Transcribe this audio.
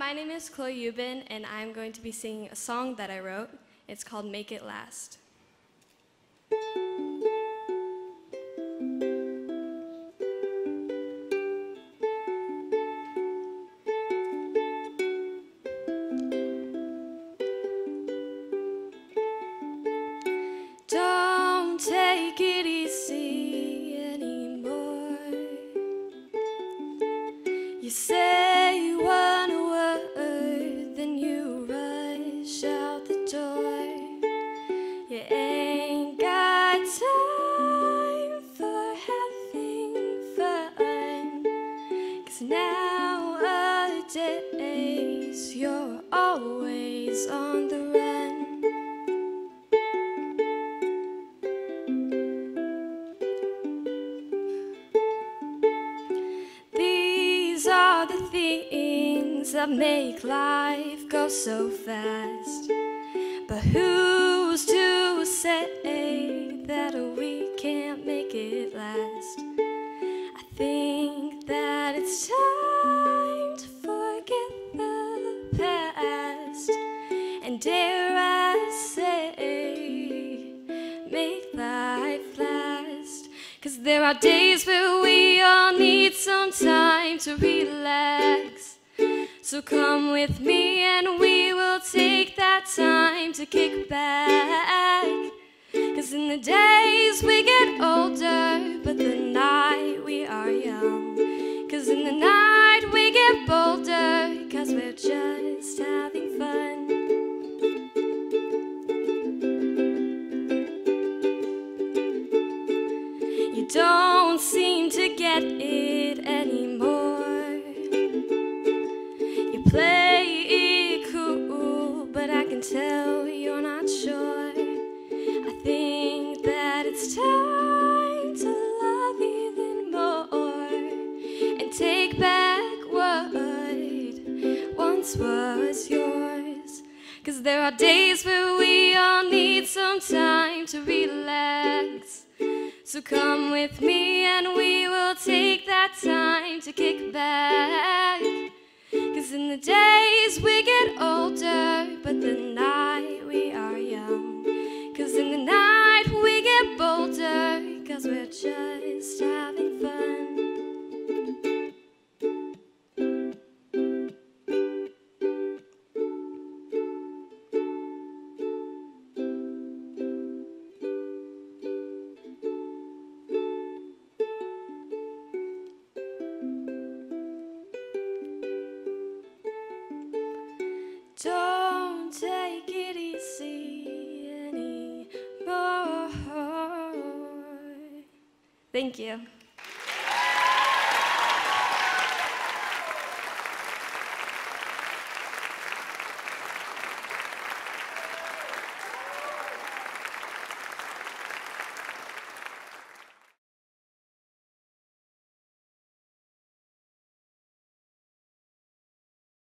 My name is Chloe Ubben, and I'm going to be singing a song that I wrote. It's called Make It Last. Don't take it easy anymore. You say Cause nowadays you're always on the run. These are the things that make life go so fast. But who's to say that we can't make it last? It's time to forget the past. And dare I say, make life last. Cause there are days where we all need some time to relax. So come with me and we will take that time to kick back. Cause in the days don't seem to get it anymore. You play it cool, but I can tell you're not sure. I think that it's time to love even more and take back what once was yours. Cause there are days where we all need some time. So come with me and we will take that time to kick back. Cause in the days we get older, but the night we are Thank you.